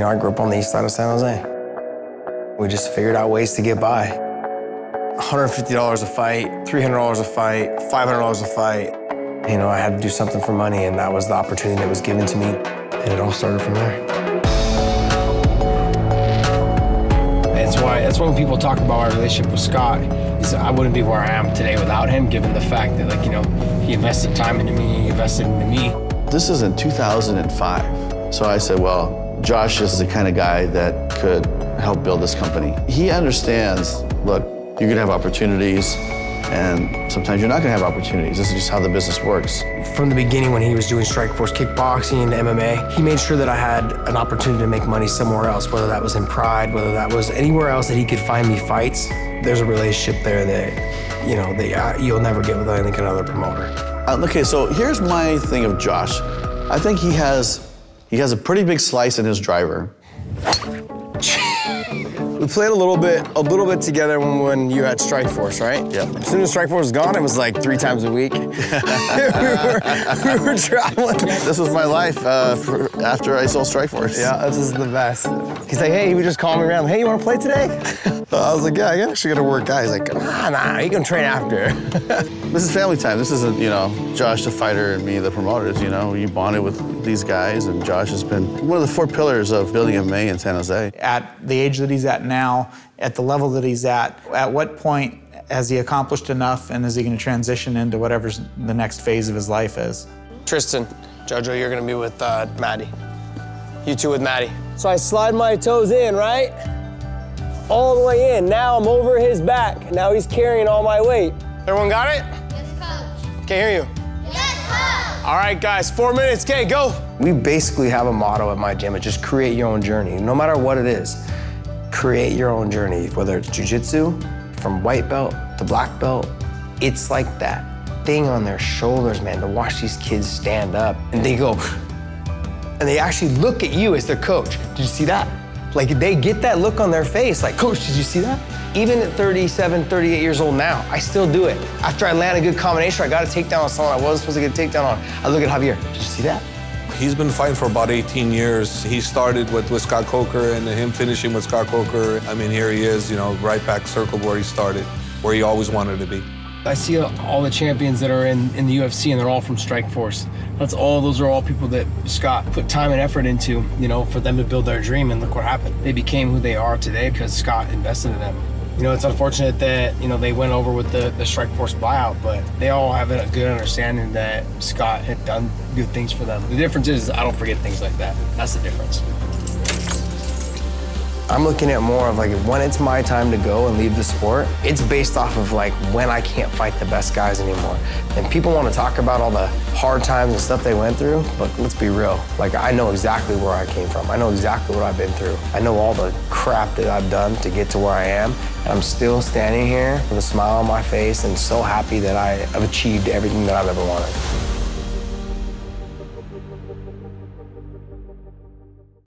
You know, I grew up on the east side of San Jose. We just figured out ways to get by. $150 a fight, $300 a fight, $500 a fight. You know, I had to do something for money, and that was the opportunity that was given to me, and it all started from there. That's why, that's why when people talk about our relationship with Scott, is I wouldn't be where I am today without him, given the fact that, like, you know, he invested time into me, he invested into me. This is in 2005. So I said, well, Josh is the kind of guy that could help build this company. He understands, look, you're gonna have opportunities, and sometimes you're not gonna have opportunities. This is just how the business works. From the beginning, when he was doing Strikeforce kickboxing, MMA, he made sure that I had an opportunity to make money somewhere else, whether that was in Pride, whether that was anywhere else that he could find me fights. There's a relationship there that, you know, that uh, you'll never get with I think another promoter. Uh, okay, so here's my thing of Josh. I think he has he has a pretty big slice in his driver. We played a little bit, a little bit together when, when you had Strikeforce, right? Yeah. As soon as Strikeforce was gone, it was like three times a week. we, were, we were traveling. This was my life uh, for, after I saw Strikeforce. Yeah, this is the best. He's like, hey, he would just call me around. Hey, you want to play today? I was like, yeah, I actually got to work out. He's like, ah, nah, you can train after. This is family time. This isn't, you know, Josh the fighter and me the promoters, you know. You bonded with these guys, and Josh has been one of the four pillars of building MMA in San Jose. At the age that he's at now, at the level that he's at, at what point has he accomplished enough and is he going to transition into whatever the next phase of his life is? Tristan, Jojo, you're going to be with uh, Maddie. You two with Maddie. So I slide my toes in, right? All the way in. Now I'm over his back. Now he's carrying all my weight. Everyone got it? Yes, coach. Can't hear you. Yes, coach. All right, guys, four minutes. Okay, go. We basically have a motto at my gym. It's just create your own journey, no matter what it is. Create your own journey, whether it's jujitsu, from white belt to black belt. It's like that thing on their shoulders, man, to watch these kids stand up and they go, and they actually look at you as their coach. Did you see that? Like they get that look on their face, like, coach, did you see that? Even at 37, 38 years old now, I still do it. After I land a good combination, I got a takedown on someone I wasn't supposed to get a takedown on. I look at Javier, did you see that? He's been fighting for about 18 years. He started with, with Scott Coker and him finishing with Scott Coker. I mean, here he is, you know, right back circle where he started, where he always wanted to be. I see all the champions that are in, in the UFC, and they're all from Strikeforce. That's all. Those are all people that Scott put time and effort into, you know, for them to build their dream. And look what happened. They became who they are today because Scott invested in them. You know, it's unfortunate that you know they went over with the the Strikeforce buyout, but they all have a good understanding that Scott had done good things for them. The difference is I don't forget things like that. That's the difference. I'm looking at more of like when it's my time to go and leave the sport, it's based off of like when I can't fight the best guys anymore. And people want to talk about all the hard times and stuff they went through, but let's be real. Like I know exactly where I came from. I know exactly what I've been through. I know all the crap that I've done to get to where I am. And I'm still standing here with a smile on my face and so happy that I have achieved everything that I've ever wanted.